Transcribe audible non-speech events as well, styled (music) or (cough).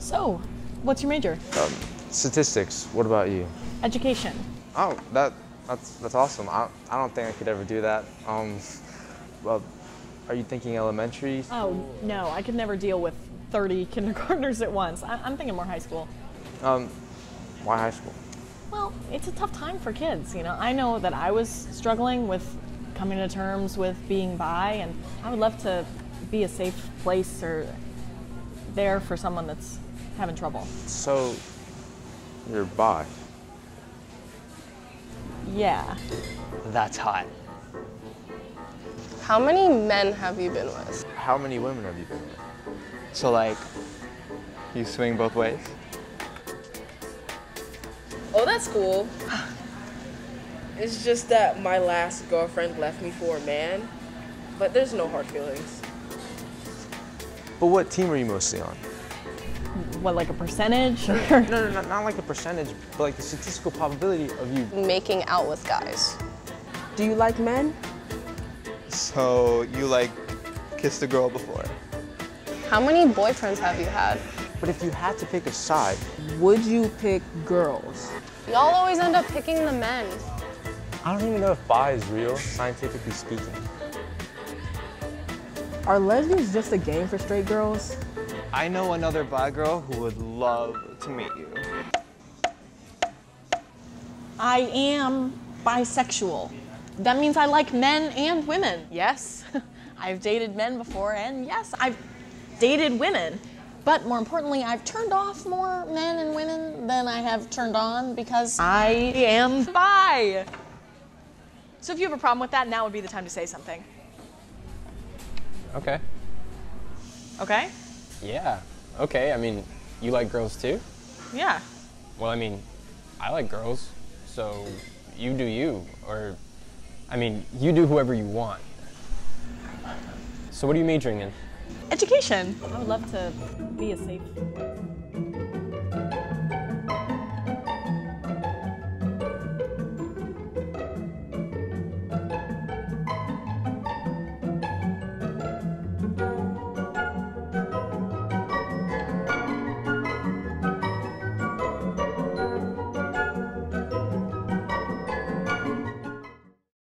So, what's your major? Um, statistics. What about you? Education. Oh, that that's that's awesome. I I don't think I could ever do that. Um, well, are you thinking elementary? Oh, no, I could never deal with 30 (laughs) kindergartners at once. I- I'm thinking more high school. Um, why high school? Well, it's a tough time for kids, you know. I know that I was struggling with coming to terms with being bi, and I would love to be a safe place or there for someone that's having trouble. So, you're bi. Yeah. That's hot. How many men have you been with? How many women have you been with? So like, you swing both ways? Oh, that's cool. It's just that my last girlfriend left me for a man, but there's no hard feelings. But what team are you mostly on? What, like a percentage? (laughs) No, no, not, not like a percentage, but like the statistical probability of you. Making out with guys. Do you like men? So you like kissed a girl before? How many boyfriends have you had? But if you had to pick a side, Would you pick girls? Y'all always end up picking the men. I don't even know if bi is real, scientifically speaking. Are lesbians just a game for straight girls? I know another bi girl who would love to meet you. I am bisexual. That means I like men and women. Yes, (laughs) I've dated men before, and yes, I've dated women. But more importantly, I've turned off more men and women than I have turned on because I am (laughs) bi. So if you have a problem with that, now would be the time to say something. Okay. Okay? Yeah. Okay. I mean, you like girls too? Yeah. Well, I mean, I like girls, so you do you, or, I mean, you do whoever you want. So what are you majoring in? Education. I would love to be a safe